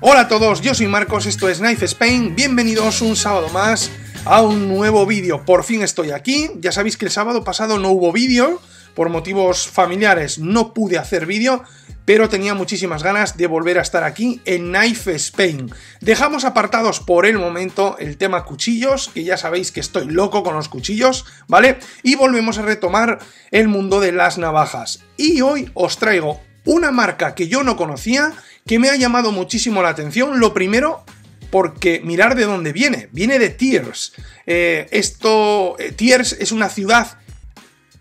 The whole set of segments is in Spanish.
Hola a todos, yo soy Marcos, esto es Knife Spain, bienvenidos un sábado más a un nuevo vídeo. Por fin estoy aquí, ya sabéis que el sábado pasado no hubo vídeo, por motivos familiares no pude hacer vídeo, pero tenía muchísimas ganas de volver a estar aquí en Knife Spain. Dejamos apartados por el momento el tema cuchillos, que ya sabéis que estoy loco con los cuchillos, ¿vale? Y volvemos a retomar el mundo de las navajas. Y hoy os traigo una marca que yo no conocía, que me ha llamado muchísimo la atención. Lo primero, porque mirar de dónde viene. Viene de Tiers. Eh, esto, eh, Tiers es una ciudad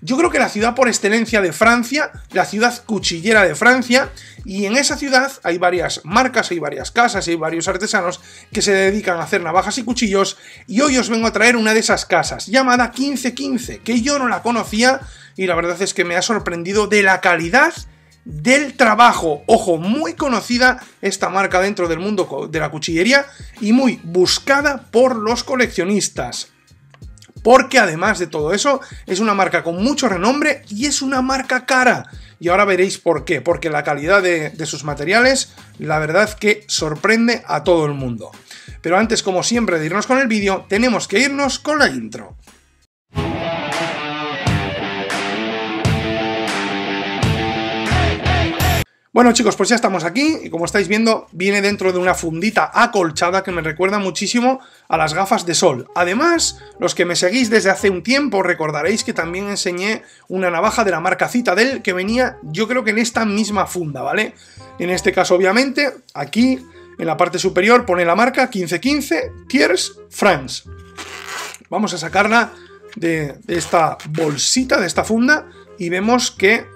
yo creo que la ciudad por excelencia de Francia, la ciudad cuchillera de Francia, y en esa ciudad hay varias marcas, hay varias casas, hay varios artesanos que se dedican a hacer navajas y cuchillos, y hoy os vengo a traer una de esas casas, llamada 1515, que yo no la conocía, y la verdad es que me ha sorprendido de la calidad del trabajo. Ojo, muy conocida esta marca dentro del mundo de la cuchillería y muy buscada por los coleccionistas porque además de todo eso es una marca con mucho renombre y es una marca cara. Y ahora veréis por qué, porque la calidad de, sus materiales, la verdad que sorprende a todo el mundo. Pero antes, como siempre, de irnos con el vídeo, tenemos que irnos con la intro. Bueno chicos, pues ya estamos aquí y como estáis viendo viene dentro de una fundita acolchada que me recuerda muchísimo a las gafas de sol. Además, los que me seguís desde hace un tiempo recordaréis que también enseñé una navaja de la marca Citadel que venía yo creo que en esta misma funda, ¿vale? En este caso obviamente aquí en la parte superior pone la marca 1515 Tiers France. Vamos a sacarla de, de esta bolsita, de esta funda y vemos que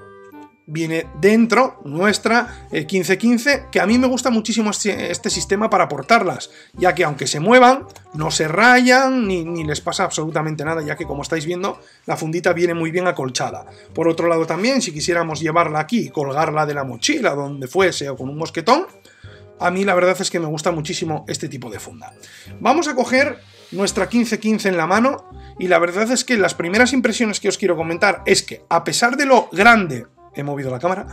viene dentro nuestra 1515, eh, que a mí me gusta muchísimo este, este, sistema para portarlas, ya que aunque se muevan, no se rayan ni, ni, les pasa absolutamente nada, ya que como estáis viendo, la fundita viene muy bien acolchada. Por otro lado también, si quisiéramos llevarla aquí colgarla de la mochila, donde fuese, o con un mosquetón, a mí la verdad es que me gusta muchísimo este tipo de funda. Vamos a coger nuestra 1515 en la mano y la verdad es que las primeras impresiones que os quiero comentar es que a pesar de lo grande he movido la cámara.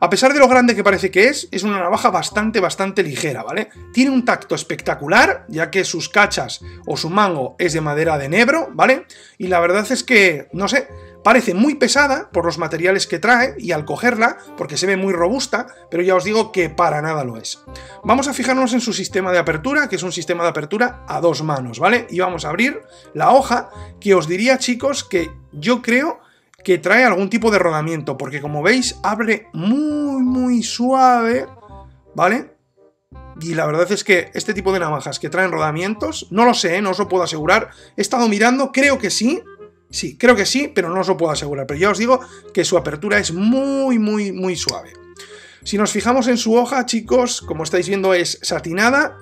A pesar de lo grande que parece que es, es una navaja bastante, bastante ligera, ¿vale? Tiene un tacto espectacular, ya que sus cachas o su mango es de madera de nebro, ¿vale? Y la verdad es que, no sé, parece muy pesada por los materiales que trae y al cogerla, porque se ve muy robusta, pero ya os digo que para nada lo es. Vamos a fijarnos en su sistema de apertura, que es un sistema de apertura a dos manos, ¿vale? Y vamos a abrir la hoja, que os diría, chicos, que yo creo que trae algún tipo de rodamiento, porque como veis abre muy muy suave, ¿vale? Y la verdad es que este tipo de navajas que traen rodamientos, no lo sé, ¿eh? no os lo puedo asegurar. He estado mirando, creo que sí, sí, creo que sí, pero no os lo puedo asegurar. Pero ya os digo que su apertura es muy muy muy suave. Si nos fijamos en su hoja, chicos, como estáis viendo es satinada,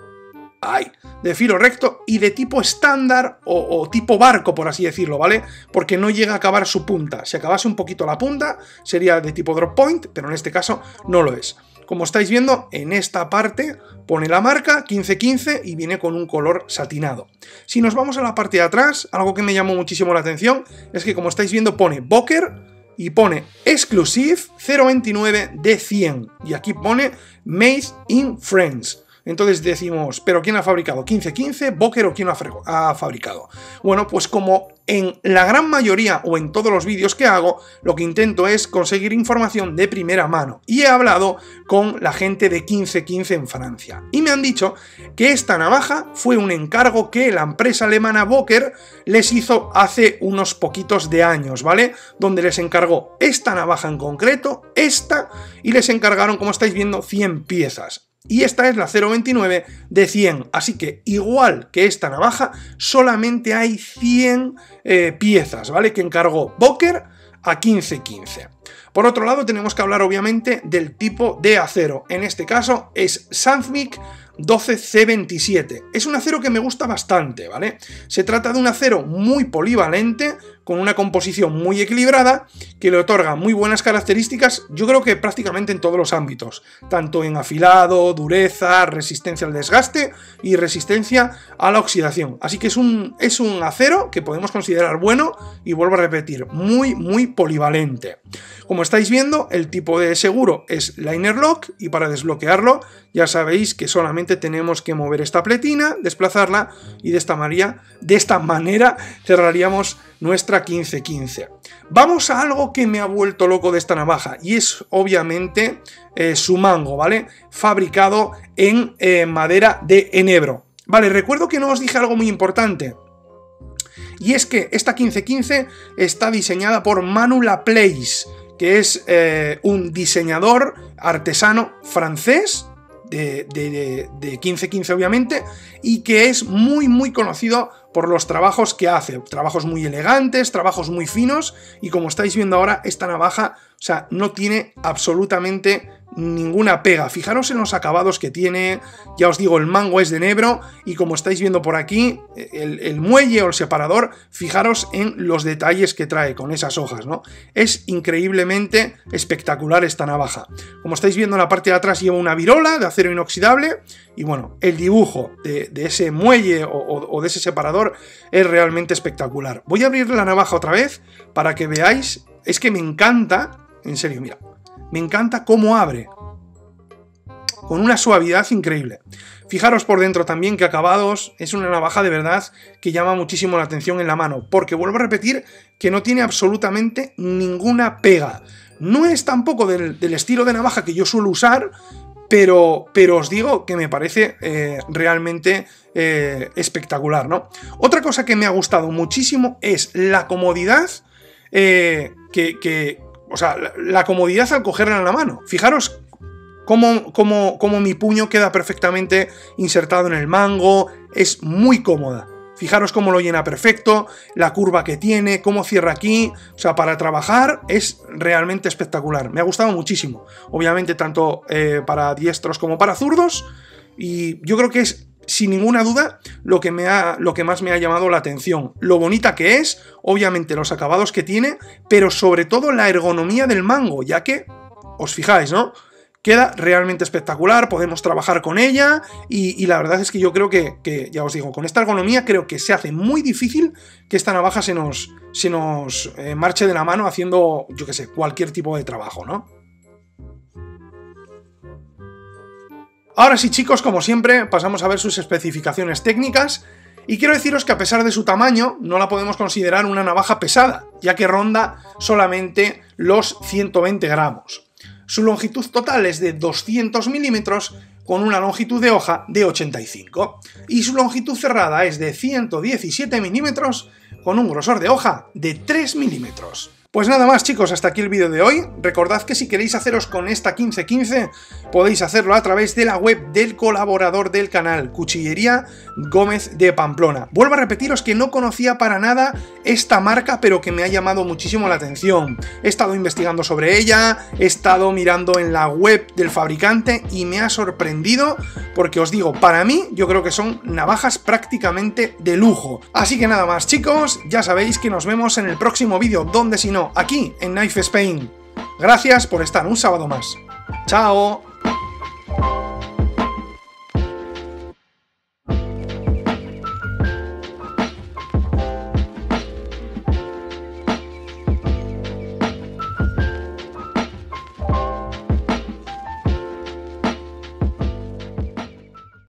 ¡ay! de filo recto y de tipo estándar o, tipo barco, por así decirlo, ¿vale? Porque no llega a acabar su punta. Si acabase un poquito la punta, sería de tipo drop point, pero en este caso no lo es. Como estáis viendo, en esta parte pone la marca 1515 y viene con un color satinado. Si nos vamos a la parte de atrás, algo que me llamó muchísimo la atención es que como estáis viendo pone Boker y pone Exclusive 029 de 100 y aquí pone Made in France. Entonces decimos, ¿pero quién ha fabricado? 1515, Boker o quién ha, fabricado? Bueno, pues como en la gran mayoría o en todos los vídeos que hago, lo que intento es conseguir información de primera mano. Y he hablado con la gente de 1515 en Francia. Y me han dicho que esta navaja fue un encargo que la empresa alemana Boker les hizo hace unos poquitos de años, ¿vale? Donde les encargó esta navaja en concreto, esta, y les encargaron, como estáis viendo, 100 piezas. Y esta es la 0.29 de 100. Así que igual que esta navaja, solamente hay 100 eh, piezas, ¿vale? Que encargó Boker a 1515. Por otro lado, tenemos que hablar obviamente del tipo de acero. En este caso es Sandvik 12C27. Es un acero que me gusta bastante, ¿vale? Se trata de un acero muy polivalente, con una composición muy equilibrada, que le otorga muy buenas características, yo creo que prácticamente en todos los ámbitos, tanto en afilado, dureza, resistencia al desgaste y resistencia a la oxidación. Así que es un, es un acero que podemos considerar bueno y vuelvo a repetir, muy, muy polivalente. Como estáis viendo, el tipo de seguro es Liner Lock y para desbloquearlo ya sabéis que solamente tenemos que mover esta pletina, desplazarla y de esta manera, de esta manera cerraríamos nuestra 1515. Vamos a algo que me ha vuelto loco de esta navaja y es obviamente eh, su mango, ¿vale? Fabricado en eh, madera de enebro. Vale, recuerdo que no os dije algo muy importante. Y es que esta 1515 está diseñada por Manu Laplace, que es eh, un diseñador artesano francés de, de, de, 1515 obviamente, y que es muy muy conocido por los trabajos que hace, trabajos muy elegantes, trabajos muy finos, y como estáis viendo ahora, esta navaja, o sea, no tiene absolutamente ninguna pega. Fijaros en los acabados que tiene, ya os digo, el mango es de nebro y como estáis viendo por aquí, el, muelle o el separador, fijaros en los detalles que trae con esas hojas, ¿no? Es increíblemente espectacular esta navaja. Como estáis viendo en la parte de atrás lleva una virola de acero inoxidable y bueno, el dibujo de, ese muelle o, o de ese separador es realmente espectacular. Voy a abrir la navaja otra vez para que veáis, es que me encanta, en serio, mira, me encanta cómo abre. Con una suavidad increíble. Fijaros por dentro también que acabados es una navaja de verdad que llama muchísimo la atención en la mano. Porque vuelvo a repetir que no tiene absolutamente ninguna pega. No es tampoco del, estilo de navaja que yo suelo usar, pero, pero, os digo que me parece eh, realmente eh, espectacular, ¿no? Otra cosa que me ha gustado muchísimo es la comodidad eh, que, o sea, la, comodidad al cogerla en la mano. Fijaros cómo, cómo, mi puño queda perfectamente insertado en el mango, es muy cómoda. Fijaros cómo lo llena perfecto, la curva que tiene, cómo cierra aquí. O sea, para trabajar es realmente espectacular. Me ha gustado muchísimo. Obviamente, tanto eh, para diestros como para zurdos. Y yo creo que es sin ninguna duda lo que, me ha, lo que más me ha llamado la atención. Lo bonita que es, obviamente los acabados que tiene, pero sobre todo la ergonomía del mango, ya que, os fijáis, ¿no? Queda realmente espectacular, podemos trabajar con ella y, la verdad es que yo creo que, ya os digo, con esta ergonomía creo que se hace muy difícil que esta navaja se nos, se nos eh, marche de la mano haciendo, yo qué sé, cualquier tipo de trabajo, ¿no? Ahora sí chicos, como siempre, pasamos a ver sus especificaciones técnicas y quiero deciros que a pesar de su tamaño, no la podemos considerar una navaja pesada, ya que ronda solamente los 120 gramos. Su longitud total es de 200 milímetros con una longitud de hoja de 85 y su longitud cerrada es de 117 milímetros con un grosor de hoja de 3 milímetros. Pues nada más chicos, hasta aquí el vídeo de hoy. Recordad que si queréis haceros con esta 1515 podéis hacerlo a través de la web del colaborador del canal, Cuchillería Gómez de Pamplona. Vuelvo a repetiros que no conocía para nada esta marca, pero que me ha llamado muchísimo la atención. He estado investigando sobre ella, he estado mirando en la web del fabricante y me ha sorprendido porque os digo, para mí yo creo que son navajas prácticamente de lujo. Así que nada más chicos, ya sabéis que nos vemos en el próximo vídeo, donde si no aquí en Knife Spain. Gracias por estar un sábado más. ¡Chao!